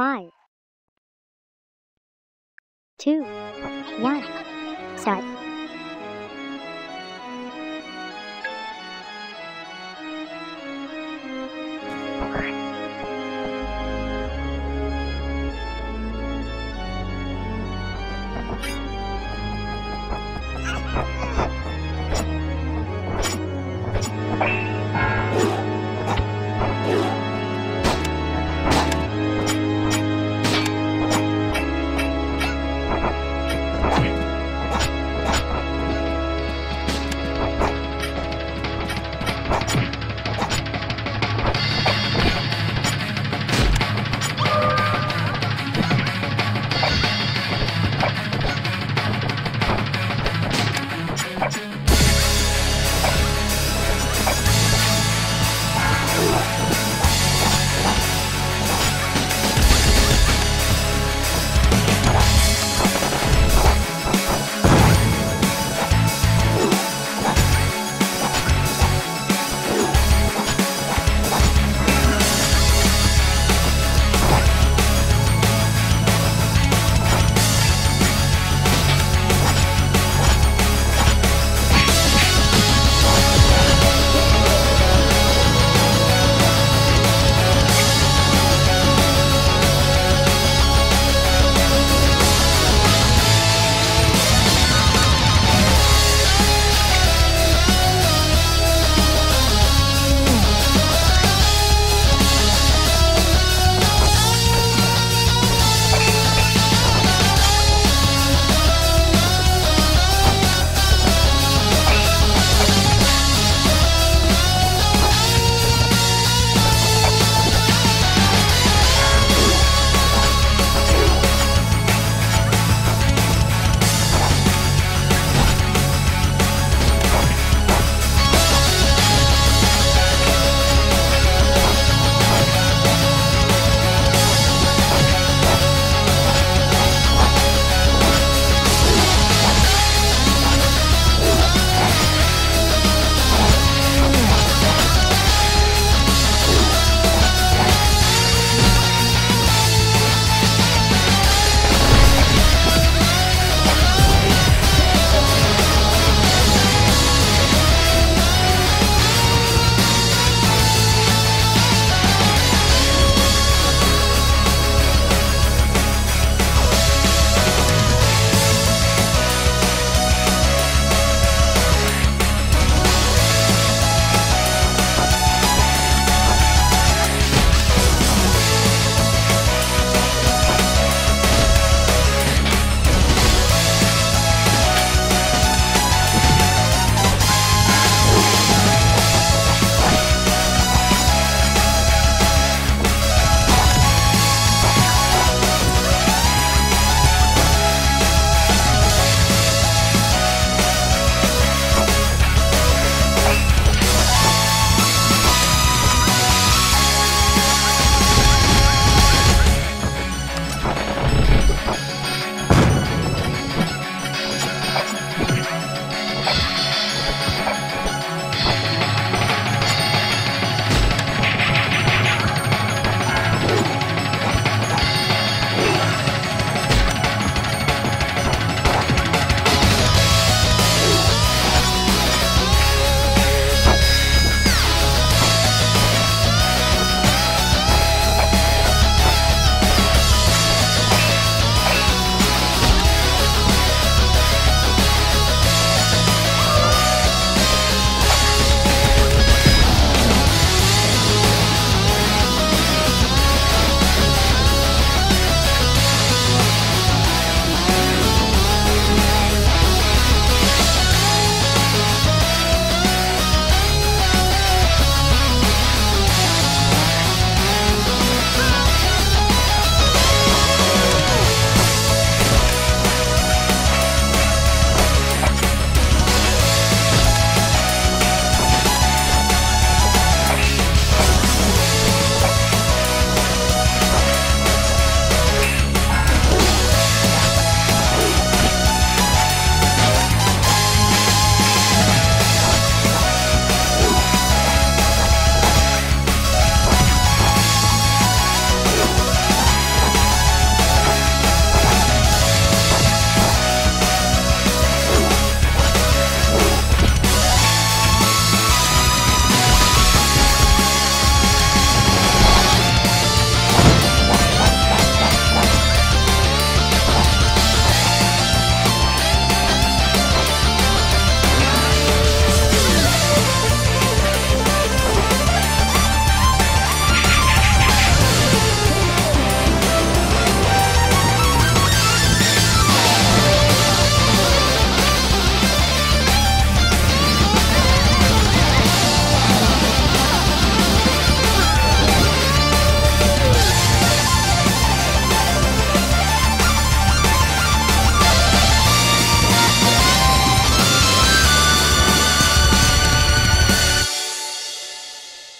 five, two, one, start.